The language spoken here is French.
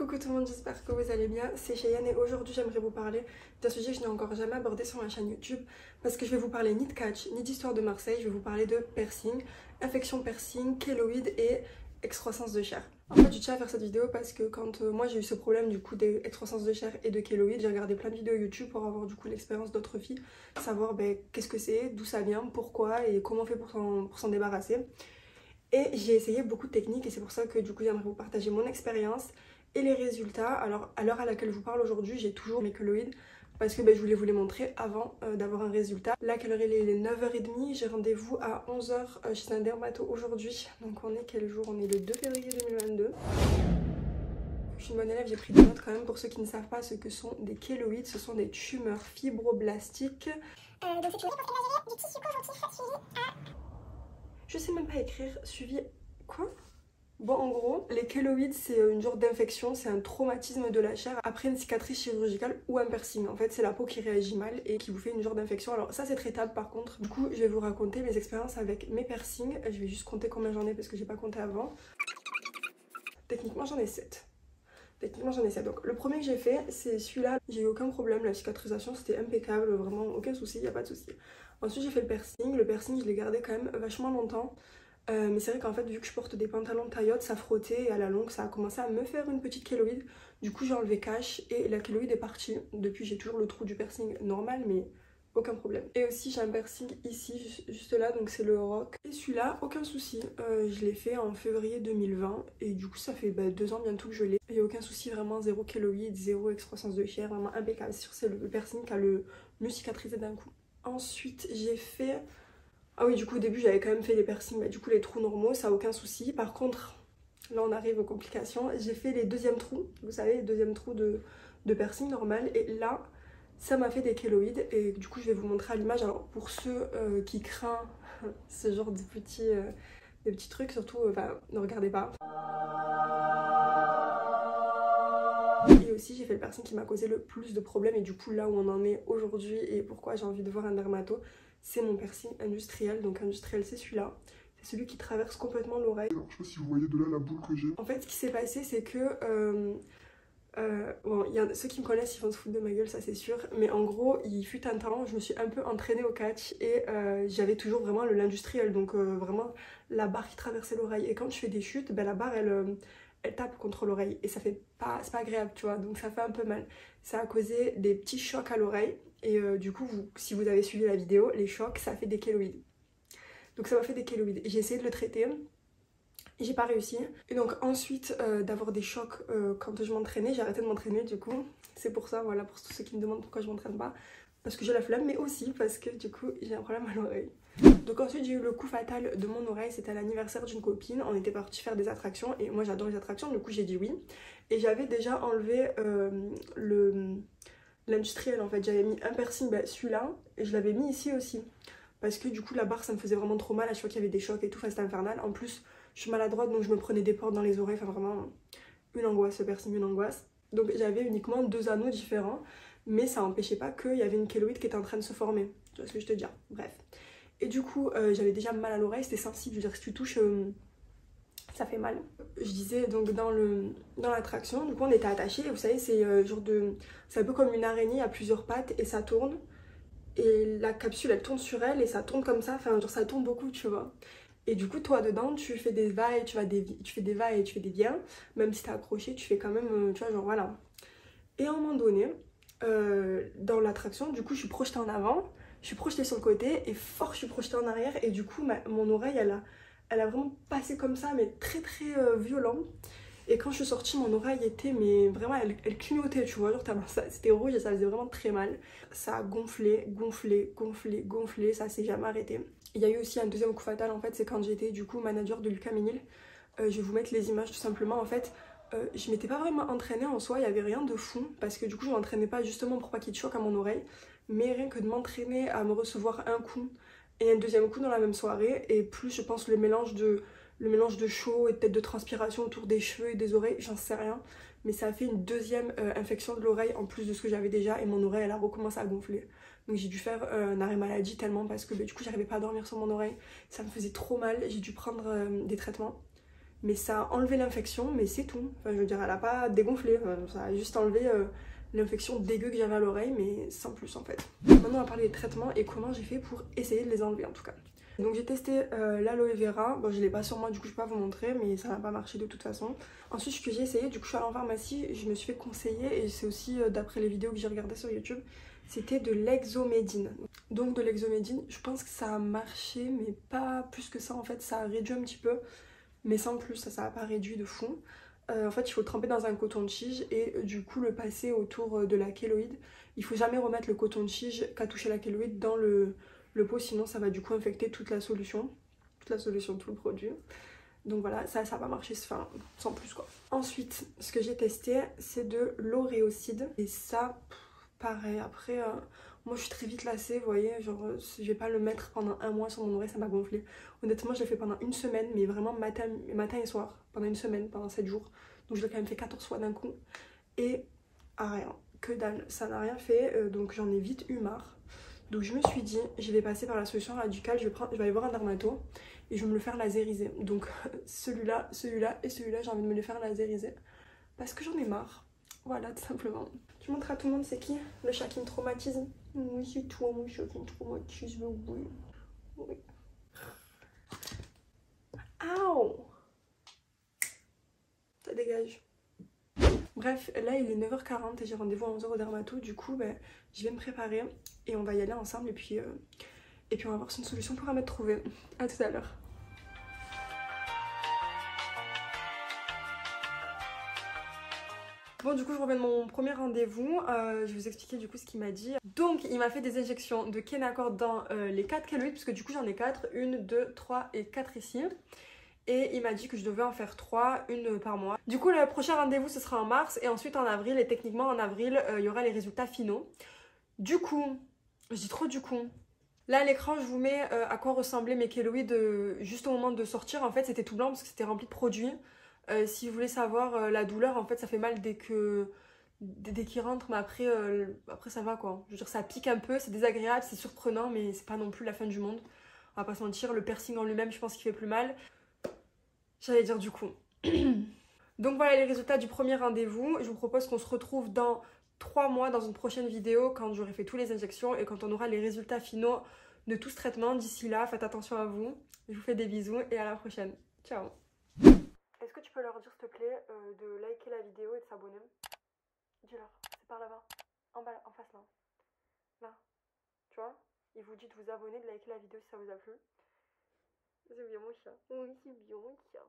Coucou tout le monde, j'espère que vous allez bien, c'est Cheyenne et aujourd'hui j'aimerais vous parler d'un sujet que je n'ai encore jamais abordé sur ma chaîne YouTube parce que je vais vous parler ni de catch, ni d'histoire de Marseille, je vais vous parler de piercing, infection piercing, kéloïde et excroissance de chair. En fait, je tiens à faire cette vidéo parce que quand euh, moi j'ai eu ce problème du coup d'excroissance de chair et de kéloïde, j'ai regardé plein de vidéos YouTube pour avoir du coup l'expérience d'autres filles, savoir ben, qu'est-ce que c'est, d'où ça vient, pourquoi et comment on fait pour s'en débarrasser. Et j'ai essayé beaucoup de techniques et c'est pour ça que du coup j'aimerais vous partager mon expérience et les résultats. Alors à l'heure à laquelle je vous parle aujourd'hui, j'ai toujours mes keloïdes parce que ben, je voulais vous les montrer avant euh, d'avoir un résultat. Là, quelle heure il est? 9h30, j'ai rendez-vous à 11h euh, chez un dermato aujourd'hui. Donc on est quel jour? On est le 2 février 2022. Je suis une bonne élève, j'ai pris des notes quand même pour ceux qui ne savent pas ce que sont des kéloïdes. Ce sont des tumeurs fibroblastiques. Euh, donc c'est du tissu conjonctif suivi à... Je sais même pas écrire suivi... Quoi? Bon, en gros, les kéloïdes, c'est une genre d'infection, c'est un traumatisme de la chair après une cicatrice chirurgicale ou un piercing. En fait, c'est la peau qui réagit mal et qui vous fait une genre d'infection. Alors ça, c'est traitable par contre. Du coup, je vais vous raconter mes expériences avec mes piercings. Je vais juste compter combien j'en ai parce que j'ai pas compté avant. Techniquement, j'en ai 7. Techniquement, j'en ai 7. Donc, le premier que j'ai fait, c'est celui-là. J'ai eu aucun problème. La cicatrisation, c'était impeccable. Vraiment, aucun souci. Il a pas de souci. Ensuite, j'ai fait le piercing. Le piercing, je l'ai gardé quand même vachement longtemps. Euh, mais c'est vrai qu'en fait, vu que je porte des pantalons de taillotte, ça frottait et à la longue, ça a commencé à me faire une petite kéloïde. Du coup, j'ai enlevé cache et la kéloïde est partie. Depuis, j'ai toujours le trou du piercing normal, mais aucun problème. Et aussi, j'ai un piercing ici, juste là, donc c'est le rock. Et celui-là, aucun souci. Euh, je l'ai fait en février 2020 et du coup, ça fait bah, deux ans bientôt que je l'ai. A aucun souci, vraiment zéro kéloïde, zéro excroissance de chair, vraiment impeccable. C'est le piercing qui a le mieux cicatrisé d'un coup. Ensuite, j'ai fait ah oui, du coup, au début, j'avais quand même fait les piercings, mais du coup, les trous normaux, ça aucun souci. Par contre, là, on arrive aux complications. J'ai fait les deuxièmes trous, vous savez, les deuxièmes trous de, de piercing normal. Et là, ça m'a fait des kéloïdes. Et du coup, je vais vous montrer à l'image. Alors, pour ceux euh, qui craignent ce genre de petits, euh, petits trucs, surtout, euh, ne regardez pas. Et aussi, j'ai fait le piercing qui m'a causé le plus de problèmes. Et du coup, là où on en est aujourd'hui et pourquoi j'ai envie de voir un dermato, c'est mon piercing industriel. Donc industriel c'est celui-là. C'est celui qui traverse complètement l'oreille. Alors je sais pas si vous voyez de là la boule que j'ai. En fait ce qui s'est passé c'est que... Euh, euh, bon, y a, ceux qui me connaissent ils vont se foutre de ma gueule, ça c'est sûr. Mais en gros, il fut un temps, je me suis un peu entraînée au catch et euh, j'avais toujours vraiment le l'industriel, donc vraiment la barre qui traversait l'oreille. Et quand je fais des chutes, ben, la barre elle, elle tape contre l'oreille et ça fait pas, c'est pas agréable, tu vois. Donc ça fait un peu mal. Ça a causé des petits chocs à l'oreille et euh, du coup, si vous avez suivi la vidéo, les chocs, ça fait des kéloïdes. Donc ça m'a fait des kéloïdes. J'ai essayé de le traiter, j'ai pas réussi. Et donc ensuite euh, d'avoir des chocs euh, quand je m'entraînais, j'ai arrêté de m'entraîner du coup. C'est pour ça, voilà, pour tous ceux qui me demandent pourquoi je m'entraîne pas. Parce que j'ai la flemme, mais aussi parce que du coup j'ai un problème à l'oreille. Donc ensuite j'ai eu le coup fatal de mon oreille, c'était à l'anniversaire d'une copine, on était parti faire des attractions et moi j'adore les attractions, du coup j'ai dit oui. Et j'avais déjà enlevé le l'industriel en fait. J'avais mis un piercing, bah, celui-là, et je l'avais mis ici aussi. Parce que du coup la barre ça me faisait vraiment trop mal, à chaque fois qu'il y avait des chocs et tout, c'était infernal. En plus je suis maladroite donc je me prenais des portes dans les oreilles, enfin vraiment une angoisse, ce piercing, une angoisse. Donc j'avais uniquement deux anneaux différents, mais ça n'empêchait pas qu'il y avait une kéloïde qui était en train de se former. Tu vois ce que je te dis Bref. Et du coup euh, j'avais déjà mal à l'oreille, c'était sensible, je veux dire si tu touches... Euh, ça fait mal. Je disais donc dans le dans l'attraction, du coup on était attachés vous savez c'est euh, de c'est un peu comme une araignée à plusieurs pattes et ça tourne et la capsule elle tourne sur elle et ça tourne comme ça, enfin genre ça tourne beaucoup tu vois. Et du coup toi dedans tu fais des va et tu tu fais des va et tu fais des viens, même si t'es accroché tu fais quand même tu vois genre voilà. Et à un moment donné dans l'attraction du coup je suis projetée en avant, je suis projetée sur le côté et fort je suis projetée en arrière et du coup mon oreille elle a elle a vraiment passé comme ça, mais très très euh, violent. Et quand je suis sortie, mon oreille était, mais vraiment, elle, clignotait, tu vois. Genre, c'était rouge et ça faisait vraiment très mal. Ça a gonflé, gonflé, gonflé, gonflé, ça s'est jamais arrêté. Il y a eu aussi un deuxième coup fatal, en fait, c'est quand j'étais du coup manager de Lucas Minil. Euh, je vais vous mettre les images tout simplement. En fait, euh, je m'étais pas vraiment entraînée en soi, il y avait rien de fou. Parce que du coup, je m'entraînais pas justement pour pas qu'il choc à mon oreille. Mais rien que de m'entraîner à me recevoir un coup et un deuxième coup dans la même soirée. Et plus je pense le mélange de, le mélange de chaud et peut-être de transpiration autour des cheveux et des oreilles, j'en sais rien. Mais ça a fait une deuxième euh, infection de l'oreille en plus de ce que j'avais déjà et mon oreille elle a recommencé à gonfler. Donc j'ai dû faire euh, un arrêt maladie tellement parce que bah, du coup j'arrivais pas à dormir sur mon oreille. Ça me faisait trop mal, j'ai dû prendre euh, des traitements. Mais ça a enlevé l'infection, mais c'est tout. Enfin, je veux dire, elle a pas dégonflé, ça a juste enlevé euh, l'infection dégueu que j'avais à l'oreille, mais sans plus en fait. Maintenant, on va parler des traitements et comment j'ai fait pour essayer de les enlever en tout cas. Donc j'ai testé euh, l'aloe vera, bon je l'ai pas sur moi du coup je peux pas vous montrer mais ça n'a pas marché de toute façon. Ensuite ce que j'ai essayé, du coup je suis allée en pharmacie, je me suis fait conseiller et c'est aussi euh, d'après les vidéos que j'ai regardées sur YouTube, c'était de l'exomédine. Donc de l'exomédine, je pense que ça a marché mais pas plus que ça en fait, ça a réduit un petit peu mais sans plus, ça ça n'a pas réduit de fond. Euh, en fait il faut tremper dans un coton de tige et du coup le passer autour de la kéloïde. Il faut jamais remettre le coton de tige qu'a touché la kéloïde dans le le pot, sinon ça va du coup infecter toute la solution, toute la solution, tout le produit. Donc voilà, ça, ça va marcher enfin, sans plus quoi. Ensuite, ce que j'ai testé, c'est de l'oréocide. Et ça, pareil, après, euh, moi je suis très vite lassée, vous voyez, genre je vais pas le mettre pendant un mois sur mon oreille, ça m'a gonflé. Honnêtement, je l'ai fait pendant une semaine, mais vraiment matin, matin et soir, pendant une semaine, pendant 7 jours. Donc je l'ai quand même fait 14 fois d'un coup. Et ah, rien, que dalle, ça n'a rien fait, euh, donc j'en ai vite eu marre. Donc je me suis dit, je vais passer par la solution radicale, je vais, prendre, je vais aller voir un dermato et je vais me le faire laseriser. Donc celui-là, celui-là et celui-là, j'ai envie de me les faire laseriser parce que j'en ai marre. Voilà, tout simplement. Tu montres à tout le monde c'est qui Le chat qui Oui, c'est toi, mon chat qui me traumatise, oui. Oui. Aouh Ça dégage. Bref, là il est 9h40 et j'ai rendez-vous à 11h au dermato, du coup ben, je vais me préparer et on va y aller ensemble et puis, euh, et puis on va voir si une solution pourra m'être trouvée. A tout à l'heure. Bon du coup je reviens de mon premier rendez-vous, euh, je vais vous expliquer du coup ce qu'il m'a dit. Donc il m'a fait des injections de Kenacor dans euh, les 4 caloïdes, puisque du coup j'en ai 4, 1, 2, 3 et 4 ici et il m'a dit que je devais en faire 3, une par mois. Du coup, le prochain rendez-vous, ce sera en mars et ensuite en avril. Et techniquement, en avril, euh, il y aura les résultats finaux. Du coup, je dis trop du coup. Là, à l'écran, je vous mets à quoi ressemblaient mes kéloïdes euh, juste au moment de sortir. En fait, c'était tout blanc parce que c'était rempli de produits. Si vous voulez savoir la douleur, en fait, ça fait mal dès que dès qu'il rentre, mais après, après ça va quoi. Je veux dire, ça pique un peu, c'est désagréable, c'est surprenant, mais c'est pas non plus la fin du monde. On va pas se mentir, le piercing en lui-même, je pense qu'il fait plus mal. J'allais dire du coup. Donc voilà les résultats du premier rendez-vous. Je vous propose qu'on se retrouve dans 3 mois dans une prochaine vidéo quand j'aurai fait toutes les injections et quand on aura les résultats finaux de tout ce traitement. D'ici là, faites attention à vous. Je vous fais des bisous et à la prochaine. Ciao tu peux leur dire s'il te plaît euh, de liker la vidéo et de s'abonner Dis-leur, c'est par là-bas. En bas, en face là. Là. Tu vois? Il vous dit de vous abonner, de liker la vidéo si ça vous a plu. C'est bien mon chat. Oui, c'est bien mon chat.